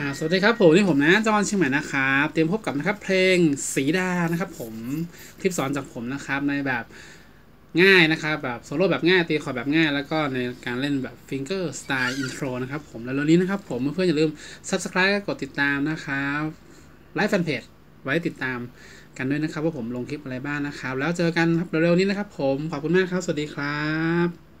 อ่าสวัสดีครับผมนี่ผมน้าจรเชียงใหม่นะครับ เตรียมพบกับนะครับเพลงสีดานะครับ ผมคลิปสอนจากผมนะครับในแบบง่ายนะครับ แบบโซโล่แบบง่ายตีคอร์ดแบบง่าย แล้วก็ในการเล่นแบบ fingerstyle intro นะครับผมแล้วนี้นะครับผมเพื่อนๆอย่าลืม Subscribe กดติดตามนะครับ like fanpage ไว้ติดตามกันด้วยนะครับ ว่าผมลงคลิปอะไรบ้างนะครับ แล้วเจอกันครับเร็วๆนี้นะครับ ผมขอบคุณมากครับ สวัสดีครับ